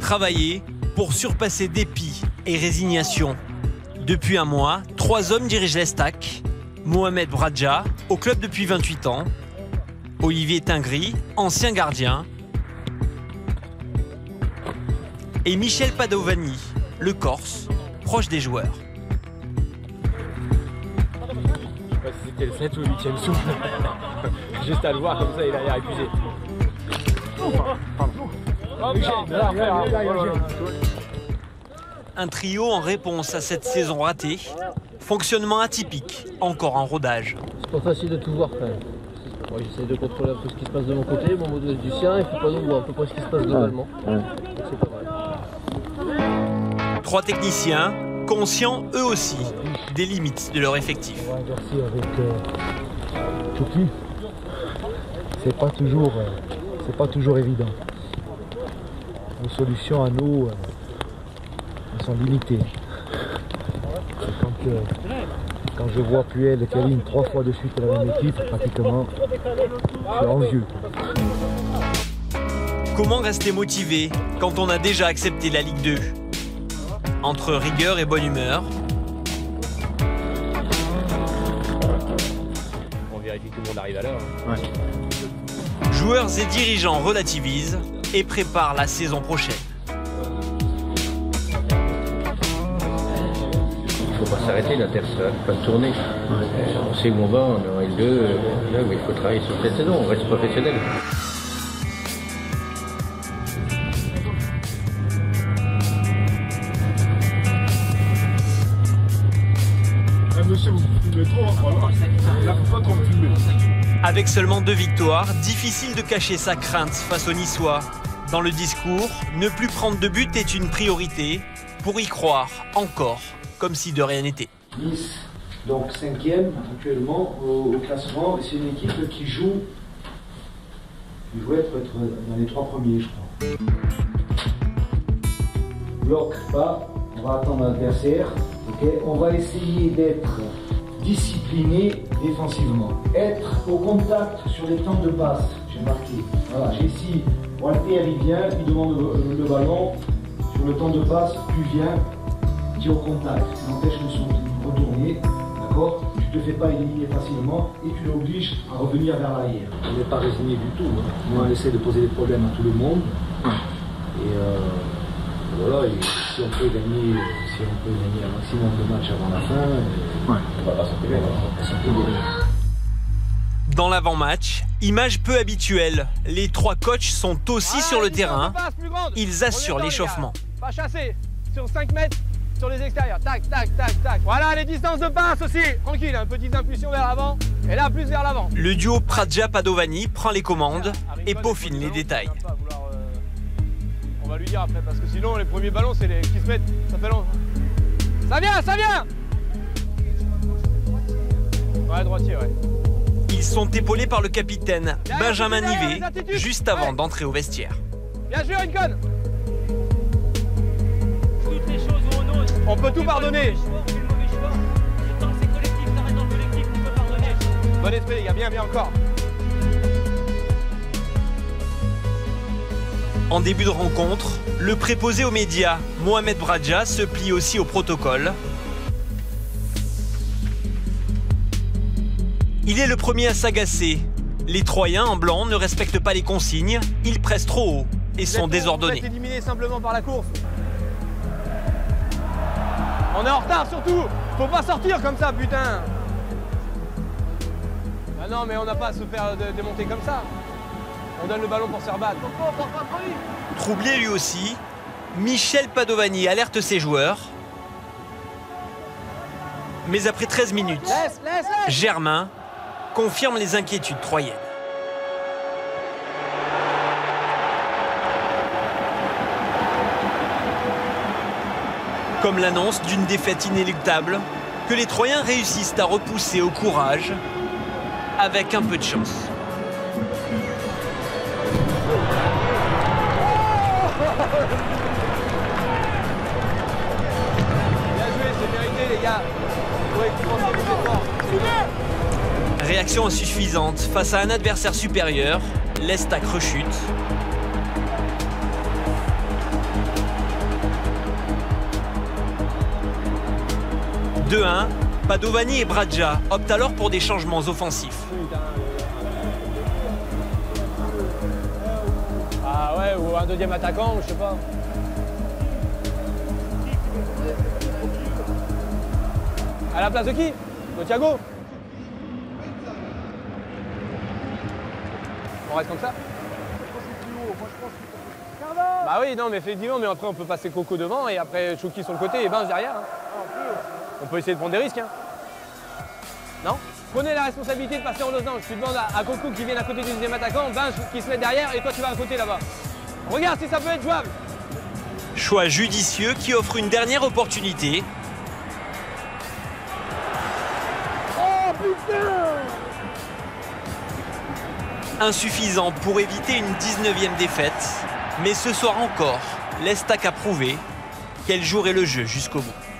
Travailler pour surpasser dépit et résignation. Depuis un mois, trois hommes dirigent l'Estac. Mohamed Bradja, au club depuis 28 ans. Olivier Tingry, ancien gardien. Et Michel Padovani, le Corse, proche des joueurs. C'était le 7 ou le 8ème souffle. Juste à le voir comme ça, il a l'air épuisé. Un trio en réponse à cette saison ratée. Fonctionnement atypique, encore en rodage. C'est pas facile de tout voir quand même. Moi j'essaie de contrôler un peu ce qui se passe de mon côté, mon modèle du sien, il faut pas nous voir à peu près ce qui se passe globalement. Donc c'est pas mal. Trois techniciens, conscients eux aussi des limites de leur effectif. Euh. C'est pas toujours, euh, c'est pas toujours évident. Nos solutions à nous, euh, elles sont limitées. Quand, quand je vois Puel et Kevin trois fois de suite à la même équipe, pratiquement, je suis envieux. Comment rester motivé quand on a déjà accepté la Ligue 2 Entre rigueur et bonne humeur, On vérifie que tout le monde arrive à l'heure. hein. joueurs et dirigeants relativisent et préparent la saison prochaine. Il faut pas s'arrêter, la Terre ça va pas tourner. Euh, On sait où on va, on est en L2, euh, là où il faut travailler sur cette saison, on reste professionnel. Avec seulement deux victoires, difficile de cacher sa crainte face aux Niçois. Dans le discours, ne plus prendre de but est une priorité pour y croire encore, comme si de rien n'était. Nice, donc cinquième actuellement au, classement. C'est une équipe qui joue, qui jouait pour être dans les trois premiers, je crois. Bloc pas, on va attendre l'adversaire. ok on va essayer d'être discipliné défensivement. Être au contact sur les temps de passe, j'ai marqué. Voilà, j'ai ici, Walter il vient, il demande le, ballon. Sur le temps de passe, tu viens, qui au contact, qui empêche le son de retourner, d'accord? Tu te fais pas éliminer facilement et tu l'obliges à revenir vers l'arrière. On n'est pas résigné du tout. hein. Nous, on essaie de poser des problèmes à tout le monde. Et euh, voilà, si on peut gagner, si on peut gagner un maximum de matchs avant la fin, euh, Dans l'avant-match, image peu habituelle, les trois coachs sont aussi sur le terrain. Ils assurent l'échauffement. Pas chasser sur 5 mètres sur les extérieurs. Tac, tac, tac, tac. Voilà les distances de passe aussi. Tranquille, un petite impulsion vers l'avant. Et là, plus vers l'avant. Le duo Pradja-Padovani prend les commandes et peaufine les détails. Euh, On va lui dire après, parce que sinon, les premiers ballons, c'est les qui se mettent. Ça fait long. Ça vient, ça vient Ouais, droitier, ouais. Ils sont épaulés par le capitaine Benjamin Nivet juste avant d'entrer au vestiaire. Bien joué, Rincon On peut tout pardonner. Bon esprit, les gars, bien, bien encore. En début de rencontre, le préposé aux médias, Mohamed Bradja, se plie aussi au protocole. Il est le premier à s'agacer. Les Troyens en blanc ne respectent pas les consignes, ils pressent trop haut et sont désordonnés. éliminé simplement par la course. On est en retard surtout. Faut pas sortir comme ça, putain. Ah non, mais on n'a pas à se faire dé- démonter comme ça. On donne le ballon pour se faire battre. Troublé lui aussi, Michel Padovani alerte ses joueurs. Mais après 13 minutes, Laisse, laisse, laisse. Germain confirme les inquiétudes troyennes. Comme l'annonce d'une défaite inéluctable que les Troyens réussissent à repousser au courage avec un peu de chance. Bien joué, c'est mérité, les gars. Réaction insuffisante face à un adversaire supérieur, l'Estac rechute. « 2-1, Padovani et Bradja optent alors pour des changements offensifs. Ah ouais, ou un deuxième attaquant, je sais pas. À la place de qui? De Thiago? On reste comme ça Bah oui, non, mais effectivement, mais après on peut passer Coco devant et après Chouki sur le côté et Binge derrière. hein. On peut essayer de prendre des risques. Hein. Non? Prenez la responsabilité de passer en losange. Tu demandes à, à Coco qui vienne à côté du deuxième attaquant, Binge qui se met derrière et toi tu vas à côté là-bas. Regarde si ça peut être jouable. Choix judicieux qui offre une dernière opportunité. Insuffisant pour éviter une 19e défaite, mais ce soir encore, l'Estac a prouvé qu'elle jouerait le jeu jusqu'au bout.